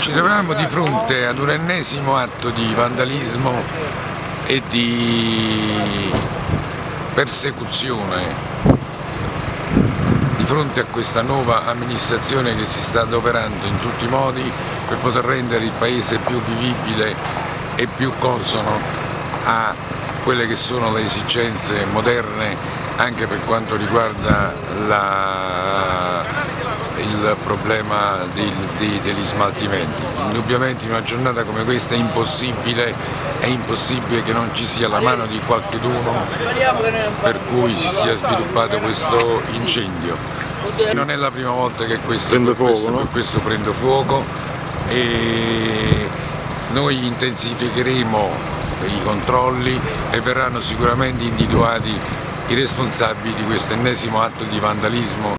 Ci troviamo di fronte ad un ennesimo atto di vandalismo e di persecuzione. Di fronte a questa nuova amministrazione che si sta adoperando in tutti i modi per poter rendere il Paese più vivibile e più consono a quelle che sono le esigenze moderne anche per quanto riguarda la il problema di, di, degli smaltimenti. Indubbiamente in una giornata come questa è impossibile, è impossibile che non ci sia la mano di qualcuno per cui si sia sviluppato questo incendio. Non è la prima volta che questo prende fuoco, questo, no? questo prende fuoco e noi intensificheremo i controlli e verranno sicuramente individuati i responsabili di questo ennesimo atto di vandalismo